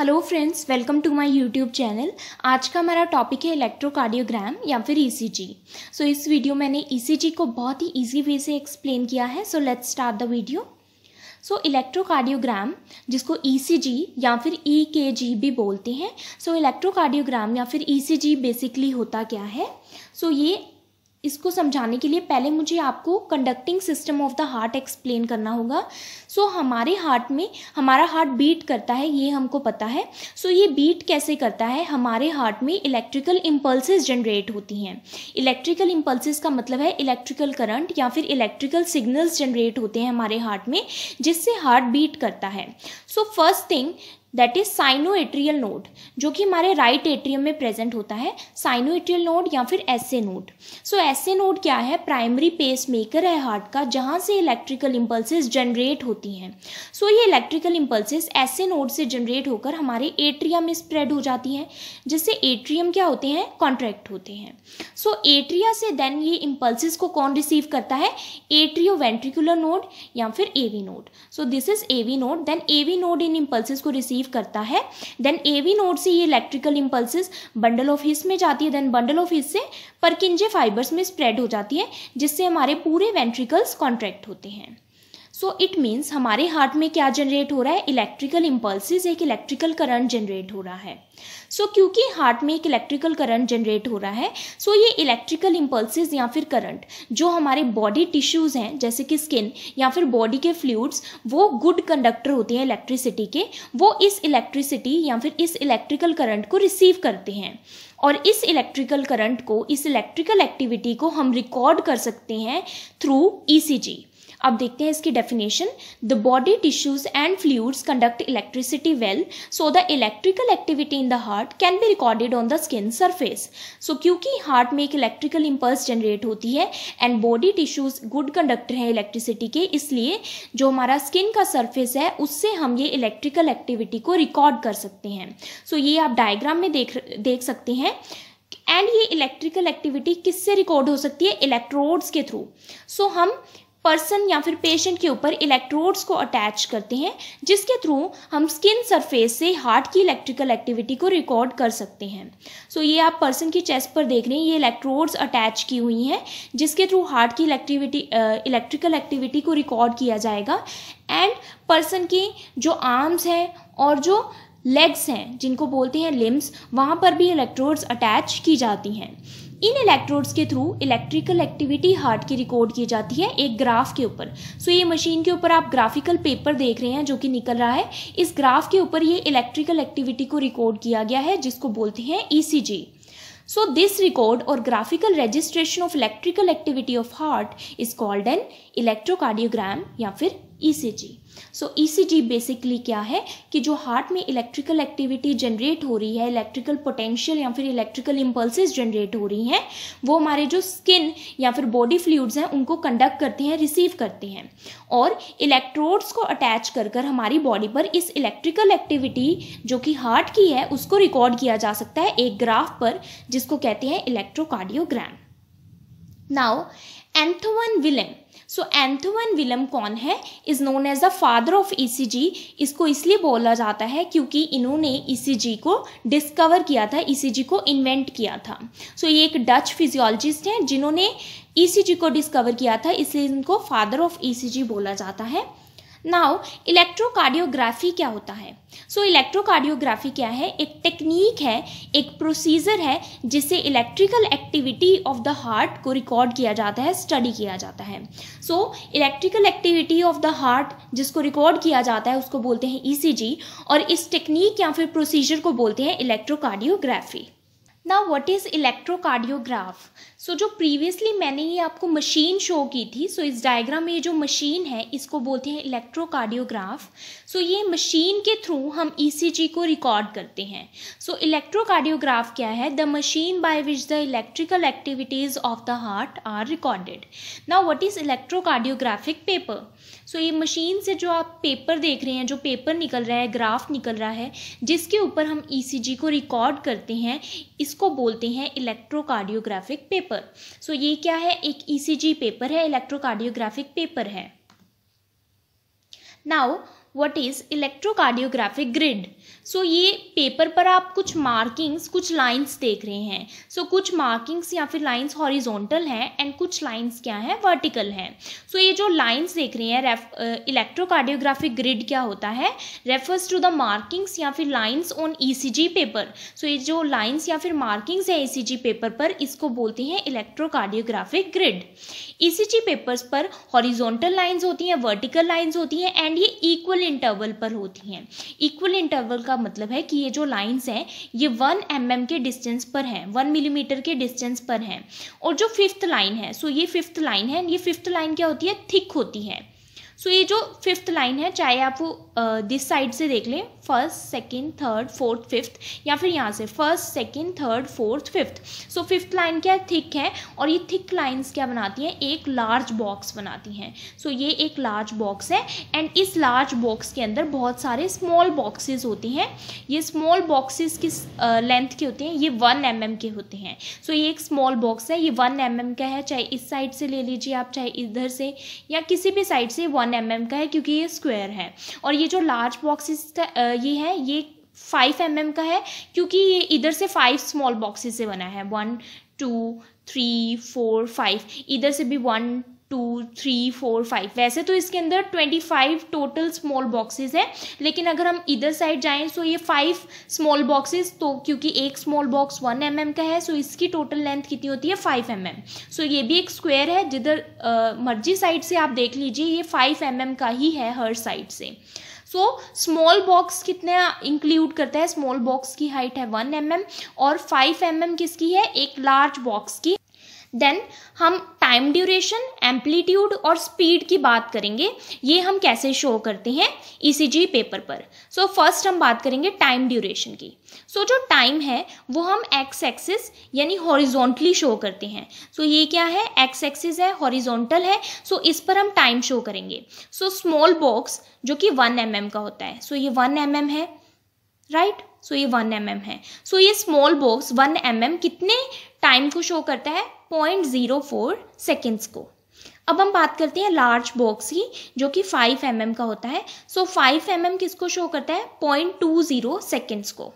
Hello friends welcome to my YouTube channel आज का हमारा टॉपिक है इलेक्ट्रोकार्डियोग्राम या फिर ईसीजी सो so, इस वीडियो मैंने ईसीजी को बहुत ही इजी वे से एक्सप्लेन किया है so let's start the video so electrocardiogram जिसको ईसीजी या फिर ईकेजी भी बोलते हैं सो इलेक्ट्रोकार्डियोग्राम या फिर ईसीजी बेसिकली होता क्या है? सो so, ये इसको समझाने के लिए पहले मुझे आपको conducting system of the heart explain करना होगा। सो so, हमारे हार्ट में हमारा हार्ट बीट करता है ये हमको पता है। सो so, ये बीट कैसे करता है? हमारे हार्ट में इलेक्ट्रिकल इम्पल्सेस जनरेट होती हैं। इलेक्ट्रिकल इम्पल्सेस का मतलब है इलेक्ट्रिकल करंट या फिर इलेक्ट्रिकल सिग्नल्स जनरेट होते हैं हमारे हार्ट में जिससे हार्ट बीट करता है। So first thing that is sino atrial node जो कि हमारे राइट एट्रियम में प्रेजेंट होता है साइनो एट्रियल नोड या फिर SA node so SA node क्या है? प्राइमरी पेस मेकर है हार्ट का जहाँ से इलेक्ट्रिकल इम्पल्सेस जनरेट होती हैं. सो so, ये इलेक्ट्रिकल इम्पल्सेस एसए नोड से जनरेट होकर हमारे एट्रिया में स्प्रेड हो जाती हैं जिससे एट्रियम क्या होते हैं? कॉन्ट्रैक्ट होते हैं. सो so, एट्रिया से देन ये इम्पल्सिस को कौन रिसीव करता है? एट्रियो वेंट्रिकुलर नोड या फिर AV node so this is AV node then AV node in impulses को रिसीव रिसीव करता है देन ए वी नोड से ये electrical impulses bundle of His में जाती है देन बंडल ऑफ़ हिस से परकिंजे फाइबर्स में स्प्रेड हो जाती है, जिससे हमारे पूरे वेंट्रिकल्स कॉन्ट्रैक्ट होते हैं। सो इट मीन्स हमारे हार्ट में क्या जनरेट हो रहा है? इलेक्ट्रिकल इम्पल्सिस एक इलेक्ट्रिकल करंट जनरेट हो रहा है। सो so, क्योंकि हार्ट में एक इलेक्ट्रिकल करंट जनरेट हो रहा है सो so ये इलेक्ट्रिकल इम्पल्सिस या फिर करंट जो हमारे बॉडी टिश्यूज़ हैं जैसे कि स्किन या फिर बॉडी के फ्लूड्स वो गुड कंडक्टर होते हैं इलेक्ट्रिसिटी के वो इस इलेक्ट्रिसिटी या फिर इस इलेक्ट्रिकल करंट को रिसीव करते हैं। और इस इलेक्ट्रिकल करंट को इस इलेक्ट्रिकल एक्टिविटी को हम रिकॉर्ड कर सकते हैं थ्रू ईसीजी अब देखते हैं इसकी definition the body tissues and fluids conduct electricity well so the electrical activity in the heart can be recorded on the skin surface so क्योंकि हार्ट में एक इलेक्ट्रिकल इम्पल्स जनरेट होती है and body tissues good conductor हैं electricity के इसलिए जो हमारा स्किन का सरफेस है उससे हम ये इलेक्ट्रिकल एक्टिविटी को रिकॉर्ड कर सकते हैं. सो so ये आप डायग्राम में देख देख सकते हैं. एंड ये इलेक्ट्रिकल एक्टिविटी किससे रिकॉर्ड हो सकती है? इलेक्ट्रोड्स के थ्रू सो so, हम पर्सन या फिर पेशेंट के ऊपर इलेक्ट्रोड्स को अटैच करते हैं जिसके थ्रू हम स्किन सरफेस से हार्ट की इलेक्ट्रिकल एक्टिविटी को रिकॉर्ड कर सकते हैं। सो so, ये आप पर्सन की चेस्ट पर देख रहे हैं ये इलेक्ट्रोड्स अटैच की हुई हैं जिसके थ्रू हार्ट की इलेक्टिविटी इलेक्ट्रिकल एक्टिविटी को रिकॉर्ड किया जाएगा। एंड पर्सन की जो आर्म्स हैं और जो लेग्स हैं जिनको बोलते हैं लिम्स वहाँ पर भी इलेक्ट्रोड्स अटैच की जाती हैं। इन इलेक्ट्रोड्स के थ्रू इलेक्ट्रिकल एक्टिविटी हार्ट की रिकॉर्ड की जाती है एक ग्राफ के ऊपर। सो ये मशीन के ऊपर आप ग्राफिकल पेपर देख रहे हैं जो कि निकल रहा है। इस ग्राफ के ऊपर ये इलेक्ट्रिकल एक्टिविटी को रिकॉर्ड किया गया है, जिसको बोलते हैं ईसीजी सो दिस रिकॉर्ड और graphical registration of electrical activity of heart is called an electrocardiogram या फिर ईसीजी सो ईसीजी बेसिकली क्या है कि जो हार्ट में इलेक्ट्रिकल एक्टिविटी जनरेट हो रही है इलेक्ट्रिकल पोटेंशियल या फिर इलेक्ट्रिकल इम्पल्सेस जनरेट हो रही हैं, वो हमारे जो स्किन या फिर बॉडी फ्लूड्स हैं, उनको कंडक्ट करते हैं रिसीव करते हैं। और इलेक्ट्रोड्स को अटैच कर कर हमारी बॉडी पर इस इलेक्ट्रिकल एक्टिविटी जो कि हार्ट की है, उसको रिकॉर्ड किया जा सकता है एक ग्राफ पर, जिसको कहते हैं electrocardiogram now Einthoven Willem so Einthoven Willem कौन है? Is known as the father of ECG इसको इसलिए बोला जाता है क्योंकि इन्होंने ईसीजी को डिस्कवर किया था ईसीजी को इन्वेंट किया था। सो so, ये एक डच फिजियोलॉजिस्ट हैं जिन्होंने ईसीजी को डिस्कवर किया था इसलिए इनको फादर ऑफ़ ईसीजी बोला जाता है। नाउ इलेक्ट्रोकार्डियोग्राफी क्या होता है? सो so, इलेक्ट्रोकार्डियोग्राफी क्या है? एक टेक्निक है एक प्रोसीजर है जिससे electrical activity of the heart को रिकॉर्ड किया जाता है स्टडी किया जाता है। So electrical activity of the heart जिसको रिकॉर्ड किया जाता है उसको बोलते हैं ईसीजी e और इस टेक्निक या फिर प्रोसीजर को बोलते हैं इलेक्ट्रोकार्डियोग्राफी ना वट इज़ इलेक्ट्रोकार्डियोग्राफ सो जो प्रीवियसली मैंने ये आपको मशीन शो की थी सो so इस डायग्राम में ये जो मशीन है, इसको बोलते हैं इलेक्ट्रोकार्डियोग्राफ सो so, ये मशीन के थ्रू हम ईसीजी e को रिकॉर्ड करते हैं. सो इलेक्ट्रोकार्डियोग्राफ क्या है? The machine by which the electrical activities of the heart are recorded now what is electrocardiographic paper so ये मशीन से जो आप पेपर देख रहे हैं, जो पेपर निकल रहा है ग्राफ निकल रहा है, जिसके ऊपर हम ईसीजी e को रिकॉर्ड करते हैं, इसको बोलते हैं इलेक्ट्रोकार्डियोग्राफिक पेपर सो ये क्या है? एक ईसीजी पेपर है इलेक्ट्रोकार्डियोग्राफिक पेपर है. Now what is electrocardiographic grid so ये पेपर पर आप कुछ मार्किंग्स कुछ लाइंस देख रहे हैं। सो so, कुछ मार्किंग्स या फिर लाइंस हॉरिजॉन्टल हैं एंड कुछ लाइंस क्या हैं? वर्टिकल हैं। सो so, ये जो लाइंस देख रहे हैं इलेक्ट्रोकार्डियोग्राफिक ग्रिड क्या होता है? रेफर्स टू द मार्किंग्स या फिर lines on ECG paper so ये जो लाइंस या फिर मार्किंग्स है ईसीजी पेपर पर इसको बोलते हैं इलेक्ट्रोकार्डियोग्राफिक ग्रिड ईसीजी पेपर्स पर हॉरिजॉन्टल लाइंस होती हैं वर्टिकल लाइंस होती हैं एंड ये इक्वल इंटरवल पर होती हैं। इक्वल इंटरवल का मतलब है कि ये जो लाइंस हैं, ये वन एम mm के डिस्टेंस पर हैं वन मिलीमीटर के डिस्टेंस पर हैं। और जो फिफ्थ लाइन है सो ये फिफ्थ लाइन है, ये फिफ्थ लाइन क्या होती है? थिक होती है। सो ये जो फिफ्थ लाइन है चाहे आप वो दिस साइड से देख लें first second third fourth fifth या फिर यहाँ से first second third fourth fifth so fifth line क्या थिक है और ये थिक लाइंस क्या बनाती हैं? एक लार्ज बॉक्स बनाती हैं। सो so, ये एक लार्ज बॉक्स है एंड इस लार्ज बॉक्स के अंदर बहुत सारे स्मॉल बॉक्सेस होते हैं। ये स्मॉल बॉक्सेस किस लेंथ के होते हैं? ये वन एम mm के होते हैं। सो so, ये एक स्मॉल बॉक्स है ये वन एम mm का है। चाहे इस साइड से ले लीजिए आप चाहे इधर से या किसी भी साइड से वन एम mm का है क्योंकि ये स्क्वायर है। और ये जो लार्ज बॉक्सेस का ये है, ये फाइव एम mm का है क्योंकि ये इधर से फाइव स्मॉल बॉक्सेस से बना है। One two three four five इधर से भी one two three four five वैसे तो इसके अंदर twenty five total small boxes हैं, लेकिन अगर हम इधर साइड जाएँ सो ये फाइव स्मॉल बॉक्सेस तो क्योंकि एक small box one M mm का है सो इसकी टोटल लेंथ कितनी होती है? फाइव एम एम सो ये भी एक स्क्वायर है, जिधर मर्ज़ी साइड से आप देख लीजिए, ये फाइव एम mm का ही है हर साइड से। सो स्मॉल बॉक्स कितने इंक्लूड करता है? स्मॉल बॉक्स की हाइट है वन एम mm और फाइव एम mm किसकी है? एक लार्ज बॉक्स की देन हम टाइम ड्यूरेशन एम्पलीट्यूड और स्पीड की बात करेंगे। ये हम कैसे शो करते हैं ईसीजी e पेपर पर। सो so, फ़र्स्ट हम बात करेंगे टाइम ड्यूरेशन की। सो so, जो टाइम है वो हम एक्स एक्सिस यानी हॉरिजॉन्टली शो करते हैं। सो so, ये क्या है? एक्स एक्सिस है हॉरिजॉन्टल है। सो so, इस पर हम टाइम शो करेंगे। सो स्मॉल बॉक्स जो कि वन एम mm का होता है। सो so, ये वन एम mm है राइट right? सो so, ये वन एम mm है। सो so, ये स्मॉल बॉक्स वन एम कितने टाइम को शो करता है? पॉइंट ज़ीरो फोर सेकेंड्स को। अब हम बात करते हैं लार्ज बॉक्स की जो कि फाइव एम mm का होता है। सो फाइव एम mm किसको शो करता है? पॉइंट टू ज़ीरो सेकेंड्स को।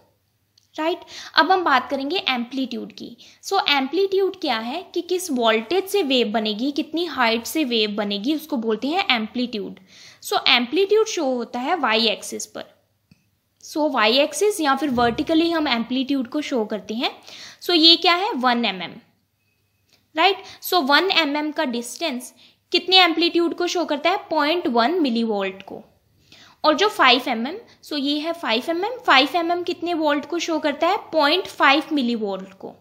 Right right? अब हम बात करेंगे एम्पलीट्यूड की। सो so, एम्पलीट्यूड क्या है? कि किस वोल्टेज से वेव बनेगी कितनी हाइट से वेव बनेगी उसको बोलते हैं एम्पलीट्यूड सो एम्पलीट्यूड शो होता है वाई एक्सिस पर। सो वाई एक्सिस या फिर वर्टिकली हम एम्पलीट्यूड को शो करते हैं। सो so, ये क्या है? One M M right so one M M का डिस्टेंस कितने एम्पलीट्यूड को शो करता है? पॉइंट वन मिली वोल्ट को। और जो फाइव एम एम सो ये है five M M five M M कितने वोल्ट को शो करता है? पॉइंट फाइव मिली वोल्ट को।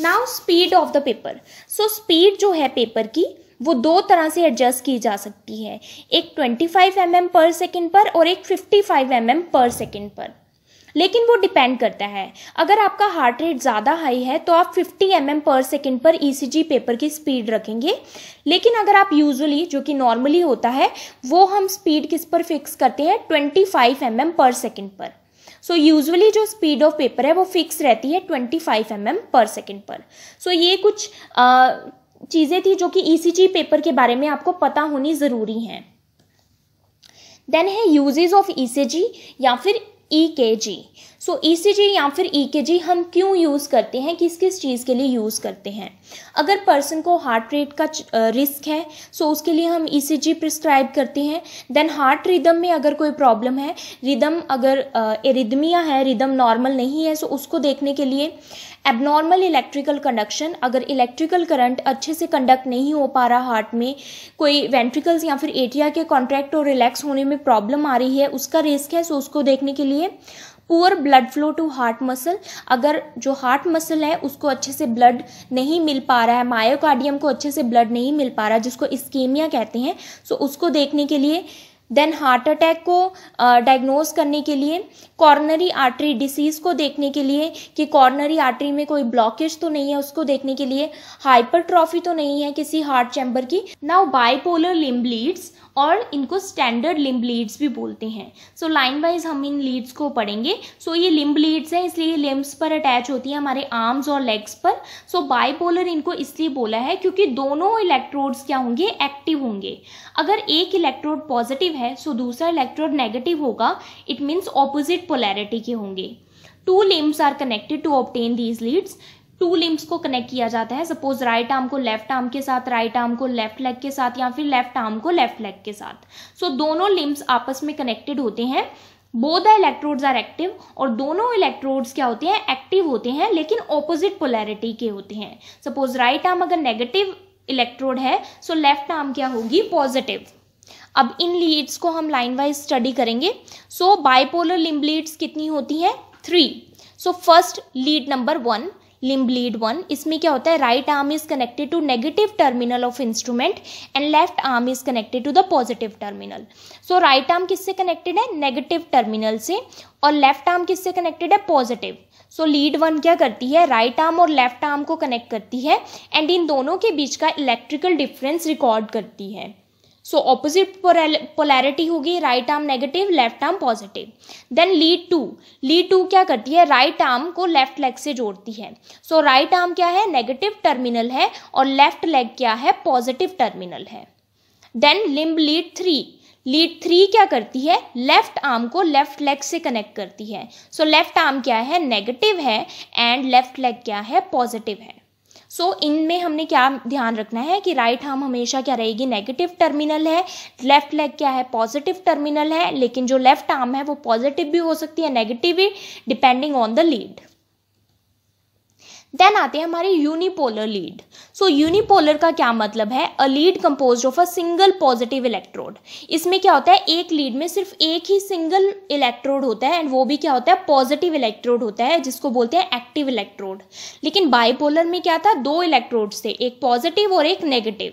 Now speed of the paper so speed जो है पेपर की, वो दो तरह से एडजस्ट की जा सकती है। एक 25 फाइव एम mm पर सेकेंड पर और एक 55 फाइव एम mm पर सेकेंड पर। लेकिन वो डिपेंड करता है। अगर आपका हार्ट रेट ज़्यादा हाई है तो आप 50 एम mm पर सेकेंड पर ई पेपर की स्पीड रखेंगे। लेकिन अगर आप यूजुअली जो कि नॉर्मली होता है वो हम स्पीड किस पर फिक्स करते हैं? 25 फाइव mm पर सेकेंड पर। सो so, यूजुअली जो स्पीड ऑफ़ पेपर है वो फिक्स रहती है 25 फाइव mm पर सेकेंड पर। सो so, ये कुछ चीज़ें थी जो कि ईसीजी e पेपर के बारे में आपको पता होनी ज़रूरी हैं। देन है यूजेज ऑफ़ ईसीजी या फिर ई के जी सो ई सी जी या फिर ई के जी हम क्यों यूज़ करते हैं? किस किस चीज़ के लिए यूज़ करते हैं? अगर पर्सन को हार्ट रेट का रिस्क है सो उसके लिए हम ई सी जी प्रिस्क्राइब करते हैं। देन हार्ट रिदम में अगर कोई प्रॉब्लम है रिदम अगर एरिदमिया है रिदम नॉर्मल नहीं है सो उसको देखने के लिए एबनॉर्मल इलेक्ट्रिकल कंडक्शन अगर इलेक्ट्रिकल करंट अच्छे से कंडक्ट नहीं हो पा रहा हार्ट में, कोई वेंट्रिकल्स या फिर एटिया के कॉन्ट्रैक्ट और रिलैक्स होने में प्रॉब्लम आ रही है, उसका रिस्क है सो उसको देखने के लिए poor blood flow to heart muscle अगर जो हार्ट मसल है, उसको अच्छे से ब्लड नहीं मिल पा रहा है मायोकार्डियम को अच्छे से ब्लड नहीं मिल पा रहा, जिसको स्कीमिया कहते हैं सो उसको देखने के लिए देन हार्ट अटैक को डायग्नोज करने के लिए कॉर्नरी आर्टरी डिसीज को देखने के लिए कि कॉर्नरी आर्टरी में कोई ब्लॉकेज तो नहीं है उसको देखने के लिए हाइपरट्रॉफी तो नहीं है किसी हार्ट चैम्बर की। नाउ बाइपोलर लिम्ब लीड्स और इनको स्टैंडर्ड लिम्ब लीड्स भी बोलते हैं। सो लाइन वाइज हम इन लीड्स को पढ़ेंगे। सो so, ये लिम्ब लीड्स है इसलिए लिम्ब्स पर अटैच होती है हमारे आर्म्स और लेग्स पर। सो so, बाइपोलर इनको इसलिए बोला है क्योंकि दोनों इलेक्ट्रोड्स क्या होंगे? एक्टिव होंगे। अगर एक इलेक्ट्रोड पॉजिटिव नेगेटिव है सो दूसरा इलेक्ट्रोड नेगेटिव होगा इट मीन्स ऑपोजिट पोलैरिटी के होंगे। Two limbs are connected to obtain these leads two limbs को कनेक्ट किया जाता है सपोज़ राइट आर्म को लेफ़्ट आर्म के साथ राइट आर्म को लेफ़्ट लेग के साथ या फिर लेफ़्ट आर्म को लेफ़्ट लेग के साथ। सो so, दोनों लिम्स आपस में कनेक्टेड होते हैं। Both the electrodes are active और दोनों इलेक्ट्रोड्स क्या होते हैं एक्टिव होते हैं लेकिन ऑपोजिट पोलैरिटी के होते हैं। सपोज़ राइट आर्म अगर नेगेटिव इलेक्ट्रोड है सो लेफ़्ट आर्म क्या होगी पॉजिटिव अब इन लीड्स को हम लाइन वाइज स्टडी करेंगे। सो बाइपोलर लिम्ब लीड्स कितनी होती हैं? Three so first lead number one limb lead one इसमें क्या होता है? Right arm is connected to negative terminal of instrument and left arm is connected to the positive terminal so right arm किससे connected है? Negative terminal से और left arm किससे connected है? पॉजिटिव सो लीड वन क्या करती है? Right arm और लेफ़्ट आर्म को कनेक्ट करती है एंड इन दोनों के बीच का इलेक्ट्रिकल डिफरेंस रिकॉर्ड करती है। सो ऑपोजिट पोलैरिटी होगी right arm negative left arm positive then lead two lead two क्या करती है? राइट right आर्म को लेफ़्ट लेग से जोड़ती है. सो राइट आर्म क्या है? नेगेटिव टर्मिनल है और लेफ़्ट लेग क्या है? पॉजिटिव टर्मिनल है. Then limb lead three lead three क्या करती है? लेफ़्ट आर्म को लेफ़्ट लेग से कनेक्ट करती है. सो लेफ़्ट आर्म क्या है? नेगेटिव है एंड लेफ़्ट लेग क्या है? पॉजिटिव है. सो so, इनमें हमने क्या ध्यान रखना है कि राइट आर्म हमेशा क्या रहेगी? नेगेटिव टर्मिनल है। लेफ़्ट लेग क्या है? पॉजिटिव टर्मिनल है। लेकिन जो लेफ़्ट आर्म है वो पॉजिटिव भी हो सकती है नेगेटिव भी depending on the lead then आते हैं हमारे यूनिपोलर लीड सो यूनिपोलर का क्या मतलब है? A lead compose of a single positive electrode इसमें क्या होता है? एक लीड में सिर्फ़ एक ही सिंगल इलेक्ट्रोड होता है एंड वो भी क्या होता है? पॉजिटिव इलेक्ट्रोड होता है, जिसको बोलते हैं एक्टिव इलेक्ट्रोड लेकिन बाइपोलर में क्या था? दो इलेक्ट्रोड्स थे, एक पॉजिटिव और एक नेगेटिव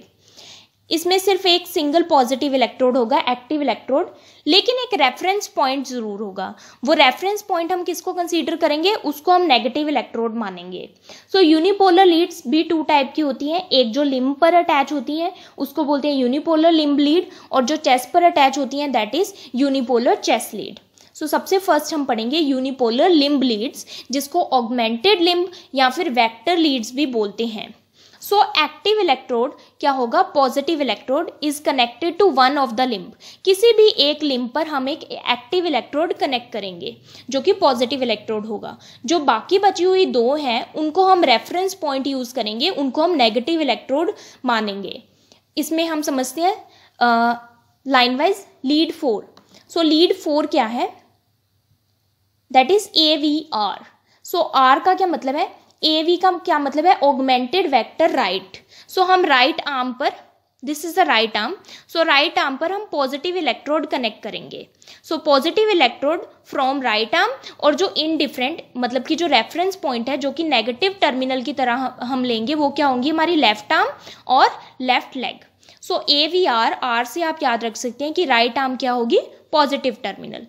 इसमें सिर्फ़ एक सिंगल पॉजिटिव इलेक्ट्रोड होगा एक्टिव इलेक्ट्रोड लेकिन एक रेफरेंस पॉइंट ज़रूर होगा। वो रेफरेंस पॉइंट हम किसको कंसीडर करेंगे? उसको हम नेगेटिव इलेक्ट्रोड मानेंगे। सो यूनिपोलर लीड्स भी टू टाइप की होती हैं। एक जो लिम्ब पर अटैच होती हैं, उसको बोलते हैं यूनिपोलर लिम्ब लीड और जो चेस्ट पर अटैच होती हैं that is unipolar chest lead so सबसे फ़र्स्ट हम पढ़ेंगे यूनिपोलर लिम्ब लीड्स जिसको ऑगमेंटेड लिम्ब या फिर वेक्टर लीड्स भी बोलते हैं। सो एक्टिव इलेक्ट्रोड क्या होगा? Positive electrode is connected to one of the limb किसी भी एक लिम्ब पर हम एक एक्टिव इलेक्ट्रोड कनेक्ट करेंगे, जो कि पॉजिटिव इलेक्ट्रोड होगा। जो बाकी बची हुई दो हैं, उनको हम रेफरेंस पॉइंट यूज़ करेंगे, उनको हम नेगेटिव इलेक्ट्रोड मानेंगे। इसमें हम समझते हैं line wise lead four so lead four क्या है? That is A V R so R का क्या मतलब है? ए वी का क्या मतलब है? ऑगमेंटेड वेक्टर राइट सो हम राइट right आर्म पर this is the right arm so right arm पर हम पॉजिटिव इलेक्ट्रोड कनेक्ट करेंगे. So positive electrode from right arm और जो इनडिफरेंट मतलब कि जो रेफरेंस पॉइंट है, जो कि नेगेटिव टर्मिनल की तरह हम लेंगे, वो क्या होंगी? हमारी लेफ़्ट आर्म और left leg so A V R R से आप याद रख सकते हैं कि राइट आर्म क्या होगी? पॉजिटिव टर्मिनल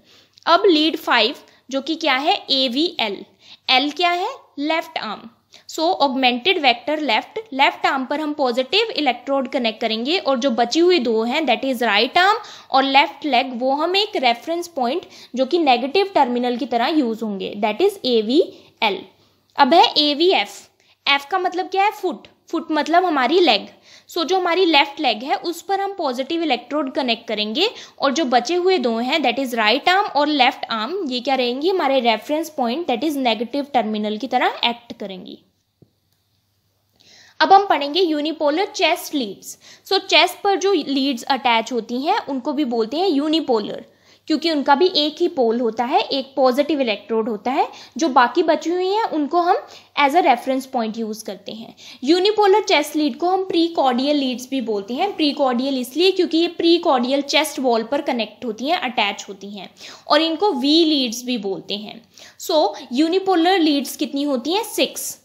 अब लीड फाइव जो कि क्या है? ए वी एल एल क्या है? Left arm so augmented vector left left arm पर हम पॉजिटिव इलेक्ट्रोड कनेक्ट करेंगे और जो बची हुई दो हैं दैट इज़ राइट आर्म और लेफ़्ट लेग वो हम एक रेफरेंस पॉइंट जो कि नेगेटिव टर्मिनल की तरह यूज़ होंगे. That is A V L अब है ए वी एफ़ एफ़ का मतलब क्या है? फुट फुट मतलब हमारी लेग सो so, जो हमारी लेफ़्ट लेग है उस पर हम पॉजिटिव इलेक्ट्रोड कनेक्ट करेंगे और जो बचे हुए दो हैं दैट इज़ राइट आर्म और लेफ़्ट आर्म ये क्या रहेंगी? हमारे reference point that is negative terminal की तरह एक्ट करेंगी. अब हम पढ़ेंगे unipolar chest leads so chest पर जो लीड्स अटैच होती हैं उनको भी बोलते हैं यूनिपोलर क्योंकि उनका भी एक ही पोल होता है, एक पॉजिटिव इलेक्ट्रोड होता है, जो बाकी बची हुई हैं, उनको हम as a reference point use करते हैं। यूनिपोलर चेस्ट लीड को हम प्री कॉर्डियल लीड्स भी बोलते हैं। प्री कॉर्डियल इसलिए क्योंकि ये प्री कॉर्डियल चेस्ट वॉल पर कनेक्ट होती हैं अटैच होती हैं, और इनको वी लीड्स भी बोलते हैं। सो यूनिपोलर लीड्स कितनी होती हैं? सिक्स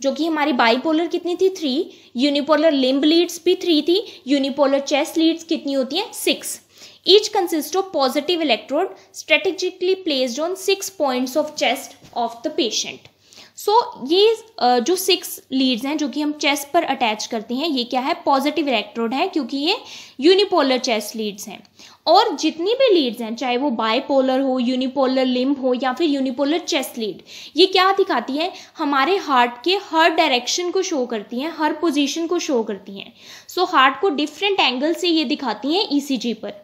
जो कि हमारी बाईपोलर कितनी थी? थ्री यूनिपोलर लिम्ब लीड्स भी थ्री थी। यूनिपोलर चेस्ट लीड्स कितनी होती हैं? Six Each consists of positive electrode strategically placed on six points of chest of the patient. So so, ये जो सिक्स लीड्स हैं जो कि हम चेस्ट पर अटैच करते हैं ये क्या है? पॉजिटिव इलेक्ट्रोड है क्योंकि ये यूनिपोलर चेस्ट लीड्स हैं। और जितनी भी लीड्स हैं चाहे वो बायपोलर हो यूनिपोलर लिम्ब हो या फिर यूनिपोलर चेस्ट लीड ये क्या दिखाती है? हमारे हार्ट के हर डायरेक्शन को शो करती हैं हर पोजीशन को शो करती हैं। सो हार्ट को डिफरेंट एंगल से ये दिखाती हैं ईसीजी पर।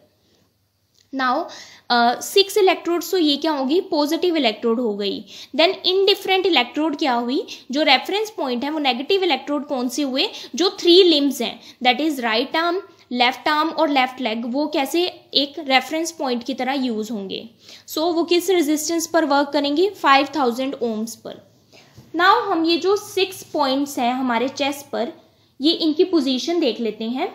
नाउ सिक्स इलेक्ट्रोड तो ये क्या होगी? पॉजिटिव इलेक्ट्रोड हो गई। देन इनडिफरेंट इलेक्ट्रोड क्या हुई? जो रेफरेंस पॉइंट है वो नेगेटिव इलेक्ट्रोड कौन से हुए? जो थ्री लिम्स हैं that is right arm left arm और लेफ़्ट लेग वो कैसे एक रेफरेंस पॉइंट की तरह यूज़ होंगे। सो so, वो किस रेजिस्टेंस पर वर्क करेंगे? फाइव थाउज़ेंड ओम्स पर। नाउ हम ये जो सिक्स पॉइंट्स हैं हमारे चेस्ट पर ये इनकी पोजीशन देख लेते हैं।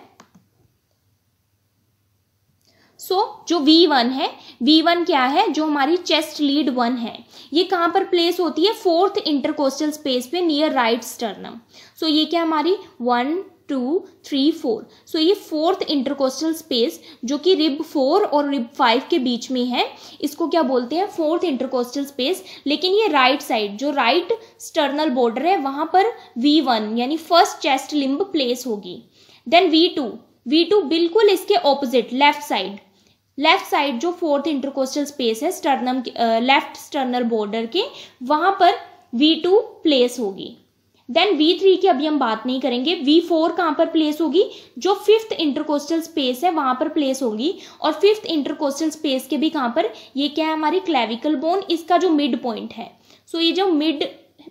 सो so, जो V1 है V1 क्या है? जो हमारी चेस्ट लीड वन है। ये कहाँ पर प्लेस होती है? फोर्थ इंटरकोस्टल स्पेस पे नियर राइट स्टर्नम सो ये क्या हमारी? One two three four so ये फोर्थ इंटरकोस्टल स्पेस जो कि रिब फोर और रिब फाइव के बीच में है इसको क्या बोलते हैं? फोर्थ इंटरकोस्टल स्पेस लेकिन ये राइट right साइड जो राइट स्टर्नल बॉर्डर है वहाँ पर वी वन यानी फ़र्स्ट चेस्ट लिम्ब प्लेस होगी। Then V two V two बिल्कुल इसके opposite left side left side जो फोर्थ इंटरकोस्टल स्पेस है स्टर्नम लेफ़्ट स्टर्नल बॉर्डर के, वहाँ पर वी टू प्लेस होगी। देन वी थ्री की अभी हम बात नहीं करेंगे। वी फोर कहाँ पर प्लेस होगी? जो फिफ्थ इंटरकोस्टल स्पेस है, वहाँ पर प्लेस होगी। और फिफ्थ इंटरकोस्टल स्पेस के भी कहाँ पर? ये क्या है हमारी? क्लेविकल बोन इसका जो मिड पॉइंट है। सो so, ये जो मिड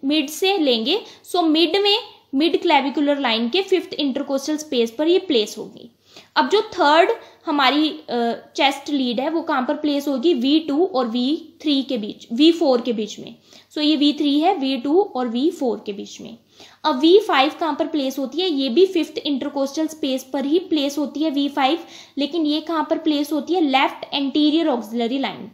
मिड से लेंगे सो so मिड में मिड क्लेविकुलर लाइन के फिफ्थ इंटरकोस्टल स्पेस पर ये प्लेस होगी। अब जो थर्ड हमारी चेस्ट लीड है, वो कहाँ पर प्लेस होगी? वी टू और वी थ्री के बीच वी फोर के बीच में। सो so, ये वी थ्री है वी टू और वी फोर के बीच में। अब वी फाइव कहाँ पर प्लेस होती है? ये भी फिफ्थ इंटरकोस्टल स्पेस पर ही प्लेस होती है वी फाइव लेकिन ये कहाँ पर प्लेस होती है? Left anterior axillary line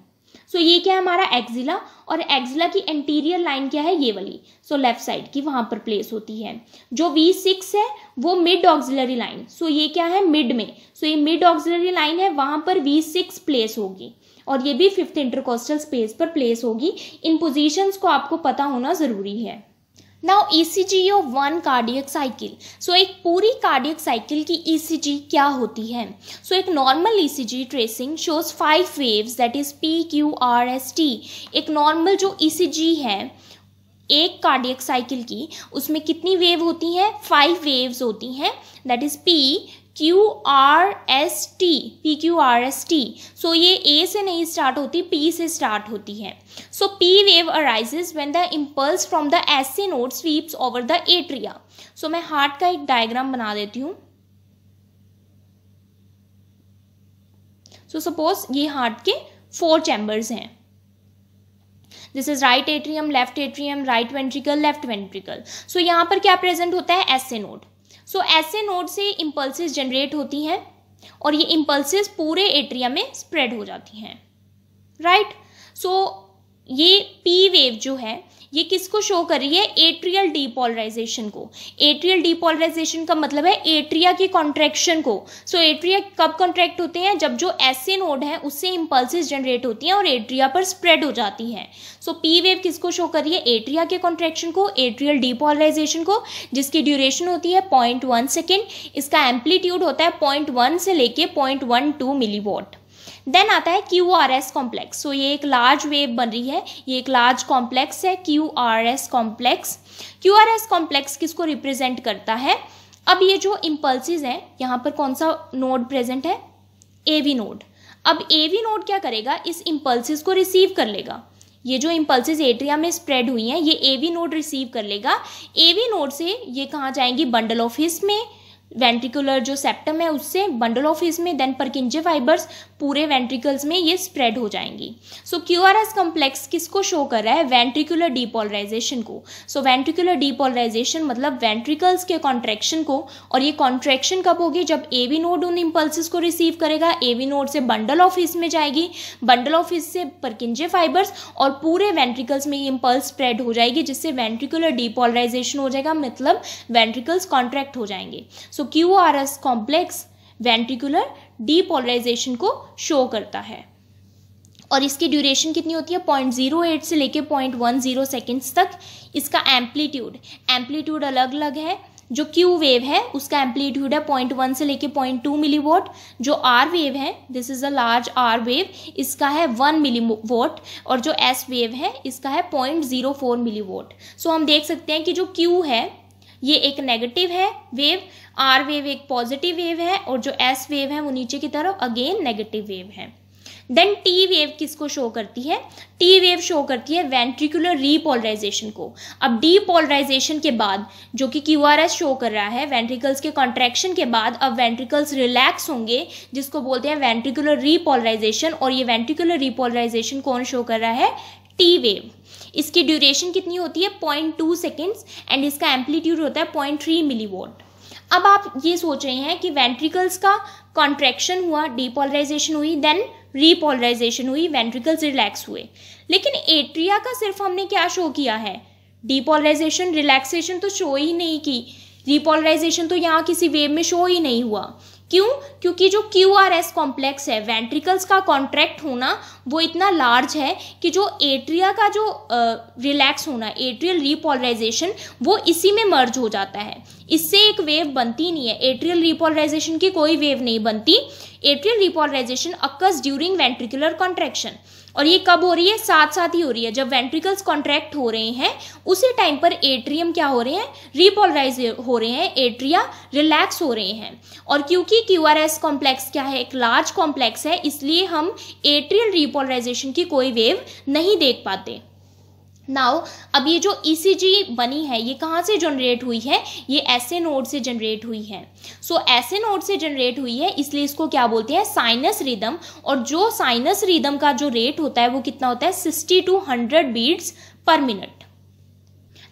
so ये क्या है हमारा एक्जिला और एक्जिला की एंटीरियर लाइन क्या है? ये वाली। सो लेफ़्ट साइड की वहाँ पर प्लेस होती है। जो वी सिक्स है, वो मिड ऑक्सिलरी लाइन सो ये क्या है? मिड में। सो so, ये मिड ऑक्सिलरी लाइन है, वहाँ पर वी सिक्स प्लेस होगी। और ये भी फिफ्थ इंटरकोस्टल स्पेस पर प्लेस होगी। इन पोजिशन को आपको पता होना ज़रूरी है। Now G of one cardiac cycle so एक पूरी कार्डियक साइकिल की ई सी जी क्या होती है? सो so, एक normal E C G tracing shows five waves that is P Q R S T एक नॉर्मल जो ई सी जी है एक कार्डियक साइकिल की उसमें कितनी वेव होती हैं? फाइव वेव्स होती हैं that is P Q R S T P Q R S T so ये ए से नहीं स्टार्ट होती पी से स्टार्ट होती है। So P wave arises when the impulse from the S C node sweeps over the atria so मैं heart का एक डायग्राम बना देती हूँ। सो सपोज़ ये हार्ट के फोर चैम्बर्स हैं। This is right atrium left atrium right ventricle left ventricle so यहाँ पर क्या प्रेजेंट होता है? एस ए नोड सो ऐसे नोड से इम्पल्सिस जनरेट होती हैं और ये इम्पल्सिस पूरे एट्रिया में स्प्रेड हो जाती हैं राइट right? सो so, ये पी वेव जो है ये किसको शो कर रही है? एट्रियल डीपोलराइजेशन को। एट्रियल डीपोलराइजेशन का मतलब है एट्रिया की कॉन्ट्रैक्शन को। सो so, एट्रिया कब कॉन्ट्रैक्ट होते हैं? जब जो एसे नोड है उससे इम्पल्सिस जनरेट होती हैं और एट्रिया पर स्प्रेड हो जाती हैं। सो पी वेव किसको शो कर रही है? एट्रिया के कॉन्ट्रैक्शन को एट्रियल डीपोलराइजेशन को जिसकी ड्यूरेशन होती है पॉइंट वन सेकेंड इसका एम्पलीट्यूड होता है पॉइंट वन से लेके point one two millivolt then आता है Q R S complex so ये एक लार्ज वेव बन रही है. ये एक लार्ज कॉम्प्लेक्स है Q R S complex Q R S complex किसको रिप्रेजेंट करता है? अब ये जो इम्पल्सिस हैं, यहाँ पर कौन सा नोड प्रेजेंट है? ए वी नोड अब ए वी नोड क्या करेगा? इस इम्पल्सिस को रिसीव कर लेगा. ये जो इम्पल्सिस एट्रिया में स्प्रेड हुई हैं, ये ए वी नोड रिसीव कर लेगा. ए वी नोड से ये कहाँ जाएँगी? बंडल ऑफ़िस में. वेंट्रिकुलर जो सेप्टम है, उससे बंडल ऑफ़ में देन परकिंजे फाइबर्स पूरे वेंट्रिकल्स में ये स्प्रेड हो जाएँगी। So Q R S complex किसको शो कर रहा है? वेंट्रिकुलर डीपोलराइजेशन को। सो वेंट्रिकुलर डीपोलराइजेशन मतलब वेंट्रिकल्स के कॉन्ट्रेक्शन को, और ये कॉन्ट्रेक्शन कब होगी? जब ए वी नोड उन इम्पल्सिस को रिसीव करेगा ए वी नोड से बंडल ऑफ़ में जाएगी बंडल ऑफ़ से परकिंजे फाइबर्स और पूरे वेंट्रिकल्स में ये इम्पल्स स्प्रेड हो जाएगी, जिससे वेंट्रिकुलर डीपोलराइजेशन हो जाएगा मतलब वेंट्रिकल्स कॉन्ट्रैक्ट हो जाएँगे। So Q R S complex ventricular depolarisation को शो करता है। और इसकी ड्यूरेशन कितनी होती है? पॉइंट ज़ीरो एट से लेके पॉइंट वन ज़ीरो सेकेंड्स तक इसका एम्पलीट्यूड एम्पलीट्यूड अलग अलग है। जो क्यू वेव है, उसका एम्पलीट्यूड है पॉइंट वन से लेके पॉइंट टू मिली वोट जो आर वेव है this is a large R wave इसका है वन मिली वोट और जो एस वेव है, इसका है point zero four millivolt so हम देख सकते हैं कि जो क्यू है, ये एक नेगेटिव है वेव आर वेव एक पॉजिटिव वेव है और जो एस वेव है वो नीचे की तरफ़ अगेन नेगेटिव वेव है। देन टी वेव किसको शो करती है? टी वेव शो करती है वेंट्रिकुलर रीपोलराइजेशन को। अब डीपोलराइजेशन के बाद जो कि क्यू आर एस शो कर रहा है वेंट्रिकल्स के कॉन्ट्रैक्शन के बाद अब वेंट्रिकल्स रिलैक्स होंगे, जिसको बोलते हैं वेंट्रिकुलर रीपोलराइजेशन और ये वेंट्रिकुलर रीपोलराइजेशन कौन शो कर रहा है? टी वेव इसकी ड्यूरेशन कितनी होती है? पॉइंट टू सेकेंड्स एंड इसका एम्पलीट्यूड होता है पॉइंट थ्री मिली वोट अब आप ये सोच रहे हैं कि वेंट्रिकल्स का कॉन्ट्रैक्शन हुआ डीपोलराइजेशन हुई देन रीपोलराइजेशन हुई वेंट्रिकल्स रिलैक्स हुए। लेकिन एट्रिया का सिर्फ़ हमने क्या शो किया है? डिपोलराइजेशन रिलैक्सेशन तो शो ही नहीं की। रिपोलराइजेशन तो यहाँ किसी वेव में शो ही नहीं हुआ। क्यों? क्योंकि जो क्यू आर एस कॉम्प्लेक्स है वेंट्रिकल्स का कॉन्ट्रैक्ट होना वो इतना लार्ज है कि जो एट्रिया का जो रिलैक्स uh, होना एट्रियल रिपोलराइजेशन वो इसी में मर्ज हो जाता है। इससे एक वेव बनती नहीं है। एट्रियल रिपोलराइजेशन की कोई वेव नहीं बनती। Atrial repolarisation occurs during ventricular contraction और ये कब हो रही है? साथ साथ ही हो रही है। जब वेंट्रिकल्स कॉन्ट्रैक्ट हो रहे हैं, उसी टाइम पर एट्रियम क्या हो रहे हैं? रिपोलराइज हो रहे हैं एट्रिया रिलैक्स हो रहे हैं। और क्योंकि क्यू आर एस कॉम्प्लेक्स क्या है? एक लार्ज कॉम्प्लेक्स है, इसलिए हम एट्रियल रिपोलराइजेशन की कोई वेव नहीं देख पाते। नाउ अब ये जो ईसीजी e बनी है ये कहाँ से जनरेट हुई है? ये ऐसे नोड से जनरेट हुई है। सो so, ऐसे नोड से जनरेट हुई है इसलिए इसको क्या बोलते हैं? साइनस रिदम और जो साइनस रिदम का जो रेट होता है वो कितना होता है? Sixty to hundred beats per minute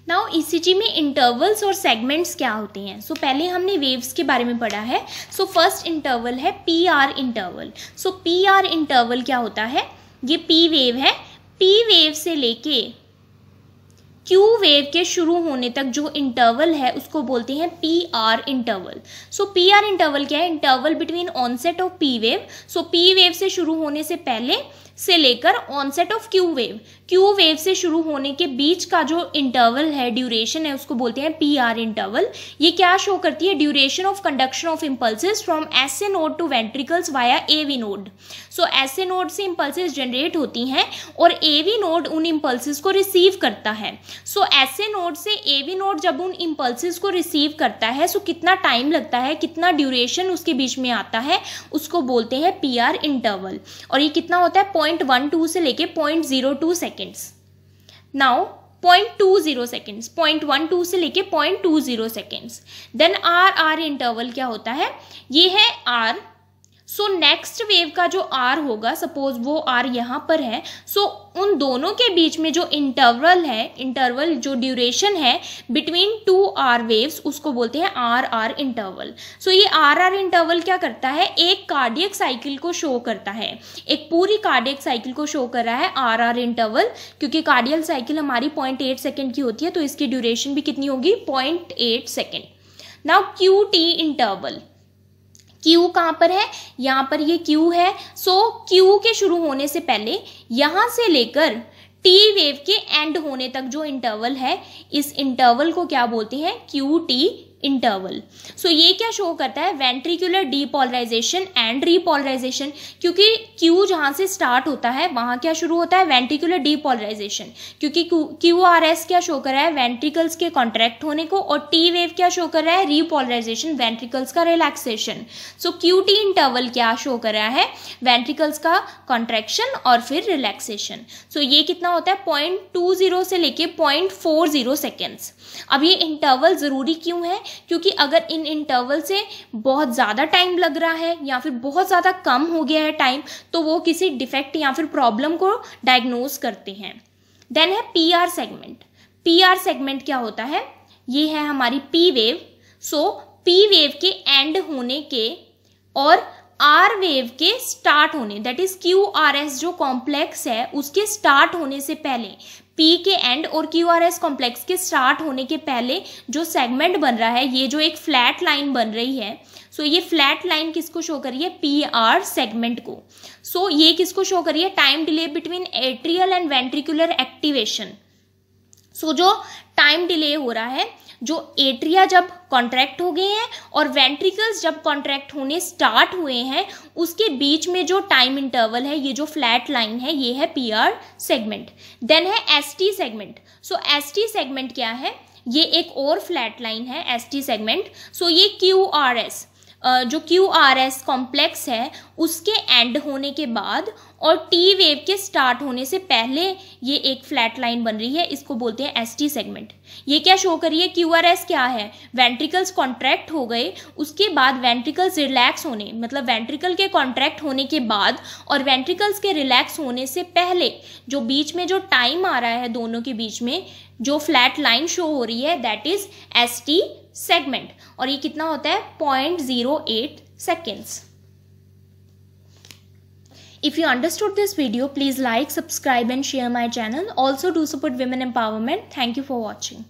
now ECG में इंटरवल्स और सेगमेंट्स क्या होते हैं? सो so, पहले हमने वेव्स के बारे में पढ़ा है। सो फ़र्स्ट इंटरवल है P R interval so P R interval क्या होता है? ये पी वेव है। पी वेव से लेके क्यू वेव के शुरू होने तक जो इंटरवल है, उसको बोलते हैं P R interval so P R interval क्या है? Interval between onset of P wave so P wave से शुरू होने से पहले से लेकर onset of Q wave Q wave से शुरू होने के बीच का जो इंटरवल है ड्यूरेशन है, उसको बोलते हैं पी आर इंटरवल ये क्या शो करती है? Duration of conduction of impulses from S A node to ventricles via A V node so S A node से इम्पल्सिस जनरेट होती हैं और ए वी नोड उन इम्पल्सिस को रिसीव करता है. सो एस ए नोड से ए वी नोड जब उन इम्पल्सिस को रिसीव करता है सो so कितना टाइम लगता है, कितना ड्यूरेशन उसके बीच में आता है, उसको बोलते हैं पी आर इंटरवल और ये कितना होता है? पॉइंट वन टू से लेके point zero two seconds now point two zero seconds point one two से लेके point two zero seconds then R R interval क्या होता है? ये है आर सो नेक्स्ट वेव का जो आर होगा सपोज़ वो आर यहाँ पर है सो so, उन दोनों के बीच में जो इंटरवल है इंटरवल जो ड्यूरेशन है बिटवीन टू आर वेव्स उसको बोलते हैं आर आर इंटरवल सो ये आर आर इंटरवल क्या करता है? एक कार्डियक साइकिल को शो करता है. एक पूरी कार्डियक साइकिल को शो कर रहा है आर आर इंटरवल क्योंकि कार्डियल साइकिल हमारी पॉइंट एट सेकेंड की होती है तो इसकी ड्यूरेशन भी कितनी होगी? Point eight second now Q T interval Q कहाँ पर है? यहाँ पर ये क्यू है। सो so, क्यू के शुरू होने से पहले यहाँ से लेकर टी वेव के एंड होने तक जो इंटरवल है इस इंटरवल को क्या बोलते हैं? क्यू टी इंटरवल सो ये क्या शो करता है? वेंट्रिकुलर डीपोलराइजेशन एंड रीपोलराइजेशन क्योंकि क्यू जहाँ से स्टार्ट होता है वहाँ क्या शुरू होता है? वेंट्रिकुलर डीपोलराइजेशन क्योंकि क्यू आर एस क्या शो कर रहा है? वेंट्रिकल्स के कॉन्ट्रैक्ट होने को और टी वेव क्या शो कर रहा है? रीपोलराइजेशन वेंट्रिकल्स का relaxation so Q T interval क्या शो कर रहा है? वेंट्रिकल्स का कॉन्ट्रैक्शन और फिर रिलैक्सेशन सो so, ये कितना होता है? पॉइंट टू ज़ीरो से लेके पॉइंट फोर ज़ीरो सेकेंड्स अब ये इंटरवल ज़रूरी क्यों है? क्योंकि अगर इन इंटरवल से बहुत ज़्यादा टाइम लग रहा है या फिर बहुत ज़्यादा कम हो गया है टाइम तो वो किसी डिफेक्ट या फिर प्रॉब्लम को डायग्नोज करते हैं। देन है P R segment P R segment क्या होता है? ये है हमारी P wave so P wave के एंड होने के और आर वेव के स्टार्ट होने that is Q R S जो कॉम्प्लेक्स है, उसके स्टार्ट होने से पहले पी के एंड और क्यू आर एस कॉम्प्लेक्स के स्टार्ट होने के पहले जो सेगमेंट बन रहा है, ये जो एक फ्लैट लाइन बन रही है सो so ये फ्लैट लाइन किसको शो करी है? पी आर सेगमेंट को। सो so ये किसको शो करी है? Time delay between atrial and ventricular activation so जो टाइम डिले हो रहा है जो एट्रिया जब कॉन्ट्रैक्ट हो गए हैं और वेंट्रिकल्स जब कॉन्ट्रैक्ट होने स्टार्ट हुए हैं, उसके बीच में जो टाइम इंटरवल है, ये जो फ्लैट लाइन है, ये है पी आर सेगमेंट देन है S T segment so S T segment क्या है? ये एक और फ्लैट लाइन है एस टी सेगमेंट सो ये क्यू आर एस जो क्यू आर एस कॉम्प्लेक्स है, उसके एंड होने के बाद और टी वेव के स्टार्ट होने से पहले ये एक फ्लैट लाइन बन रही है, इसको बोलते हैं एस टी सेगमेंट ये क्या शो करिए है? क्यू आर एस क्या है? वेंट्रिकल्स कॉन्ट्रैक्ट हो गए, उसके बाद वेंट्रिकल्स रिलैक्स होने मतलब वेंट्रिकल के कॉन्ट्रैक्ट होने के बाद और वेंट्रिकल्स के रिलैक्स होने से पहले जो बीच में जो टाइम आ रहा है, दोनों के बीच में, जो फ्लैट लाइन शो हो रही है that is S T segment और ये कितना होता है point zero eight seconds If you understood this video, please like, subscribe and share my channel. Also do support women empowerment. Thank you for watching.